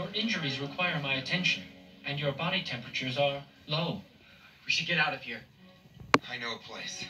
Your injuries require my attention, and your body temperatures are low. We should get out of here. I know a place.